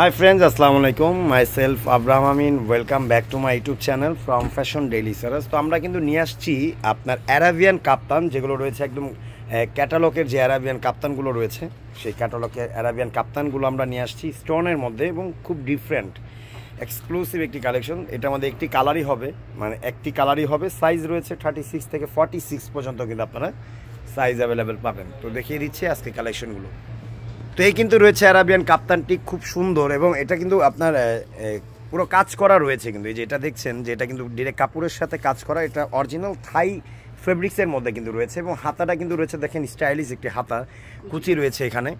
High friends আসসালামু আলাইকুম myself Abraham Amin welcome back to my YouTube channel from fashion daily সারাস তো আমরা কিন্তু নিয়ে আসছি আপনার অ্যারাবিয়ান কাপ্তান, যেগুলো রয়েছে একদম ক্যাটালগের যে অ্যারাবিয়ান কাপ্তানগুলো রয়েছে, সেই ক্যাটালগের অ্যারাবিয়ান কাপ্তানগুলো আমরা নিয়ে আসছি স্টোনের মধ্যে এবং খুব ডিফারেন্ট এক্সক্লুসিভ একটি কালেকশন এটা আমাদের একটি কালারই হবে মানে একটি কালারই হবে। সাইজ রয়েছে থার্টি সিক্স থেকে ফর্টি সিক্স পর্যন্ত কিন্তু আপনারা সাইজ অ্যাভেলেবেল পাবেন। তো দেখিয়ে দিচ্ছি আজকে কালেকশনগুলো তো এই কিন্তু রয়েছে অ্যারাবিয়ান কাপ্তানটি খুব সুন্দর এবং এটা কিন্তু আপনার পুরো কাজ করা রয়েছে কিন্তু। এই যে এটা দেখছেন যে এটা কিন্তু ডিরেক্ট কাপড়ের সাথে কাজ করা, এটা অরিজিনাল থাই ফেব্রিক্সের মধ্যে কিন্তু রয়েছে এবং হাতাটা কিন্তু রয়েছে দেখেন স্টাইলিশ একটি হাতা, কুচি রয়েছে এখানে।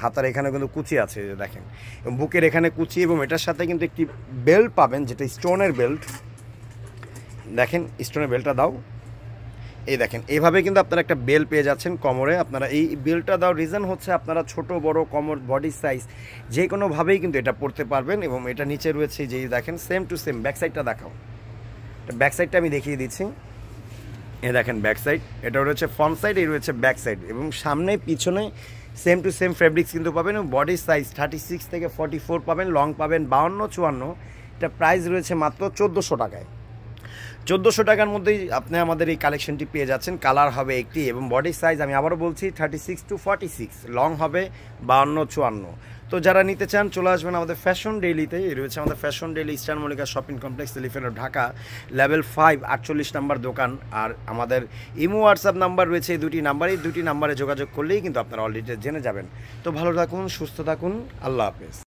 হাতার এখানে কিন্তু কুচি আছে দেখেন। এবং বুকের এখানে কুচি এবং এটার সাথে কিন্তু একটি বেল্ট পাবেন, যেটা স্টোনের বেল্ট দেখেন স্টোনের বেল্টটা দাও। এই দেখেন এইভাবে কিন্তু আপনারা একটা বেল পেয়ে যাচ্ছেন কমরে। আপনারা এই বেলটা দেওয়ার রিজন হচ্ছে আপনারা ছোট, বড়, কমর বডি সাইজ যে কোনোভাবেই কিন্তু এটা পড়তে পারবেন এবং এটা নিচে রয়েছে যেই দেখেন সেম টু সেম ব্যাক সাইডটা দেখাও। ব্যাক সাইডটা আমি দেখিয়ে দিচ্ছি। এ দেখেন ব্যাক সাইড এটা রয়েছে ফ্রন্ট সাইড এই রয়েছে ব্যাক সাইড এবং সামনে, পিছনে সেম টু সেম ফেব্রিক্স কিন্তু পাবেন এবং বডি সাইজ থার্টি সিক্স থেকে ফর্টি ফোর পাবেন লং পাবেন বাউন্ন, চুয়ান্ন। এটা প্রাইস রয়েছে মাত্র চোদ্দোশো টাকায়। চোদ্দোশো টাকার মধ্যেই আপনি আমাদের এই কালেকশনটি পেয়ে যাচ্ছেন। কালার হবে একটি এবং বডি সাইজ আমি আবারও বলছি thirty six to forty six long হবে বাউন্ন চুয়ান্ন। তো যারা নিতে চান, চলে আসবেন আমাদের ফ্যাশন ডেইলিতে রয়েছে আমাদের fashion daily eastern Mallika shopping complex elephant Dhaka level five আটচল্লিশ নাম্বার দোকান। আর আমাদের ইমো হোয়াটসঅ্যাপ নাম্বার রয়েছে, এই দুটি নাম্বার। এই দুটি নাম্বারে যোগাযোগ করলেই কিন্তু আপনারা অলরেডি জেনে যাবেন। তো ভালো থাকুন, সুস্থ থাকুন। আল্লাহ হাফেজ।